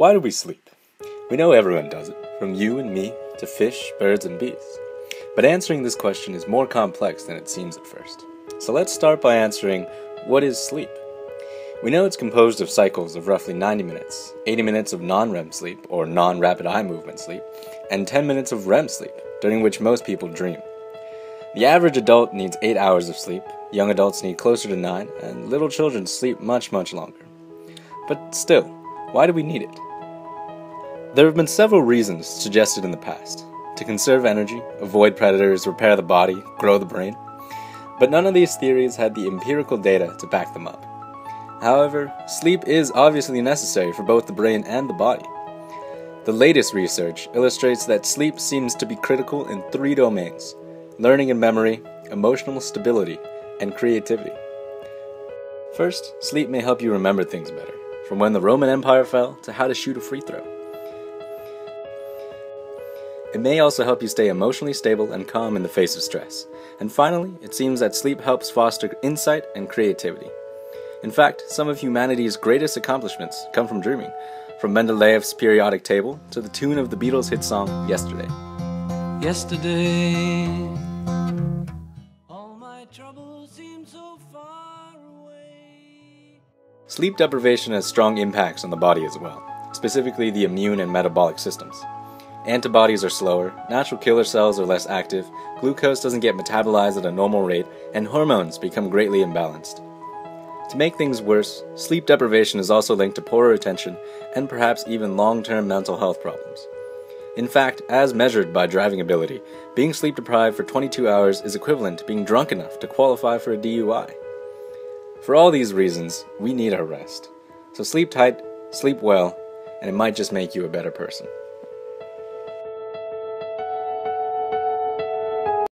Why do we sleep? We know everyone does it, from you and me to fish, birds, and bees. But answering this question is more complex than it seems at first. So let's start by answering what is sleep? We know it's composed of cycles of roughly 90 minutes, 80 minutes of non REM sleep, or non rapid eye movement sleep, and 10 minutes of REM sleep, during which most people dream. The average adult needs 8 hours of sleep, young adults need closer to 9, and little children sleep much, much longer. But still, why do we need it? There have been several reasons suggested in the past to conserve energy, avoid predators, repair the body, grow the brain. But none of these theories had the empirical data to back them up. However, sleep is obviously necessary for both the brain and the body. The latest research illustrates that sleep seems to be critical in three domains learning and memory, emotional stability, and creativity. First, sleep may help you remember things better, from when the Roman Empire fell to how to shoot a free throw. It may also help you stay emotionally stable and calm in the face of stress. And finally, it seems that sleep helps foster insight and creativity. In fact, some of humanity's greatest accomplishments come from dreaming, from Mendeleev's periodic table to the tune of the Beatles' hit song Yesterday. Yesterday, all my troubles seem so far away. Sleep deprivation has strong impacts on the body as well, specifically the immune and metabolic systems. Antibodies are slower, natural killer cells are less active, glucose doesn't get metabolized at a normal rate, and hormones become greatly imbalanced. To make things worse, sleep deprivation is also linked to poorer attention and perhaps even long term mental health problems. In fact, as measured by driving ability, being sleep deprived for 22 hours is equivalent to being drunk enough to qualify for a DUI. For all these reasons, we need our rest. So sleep tight, sleep well, and it might just make you a better person.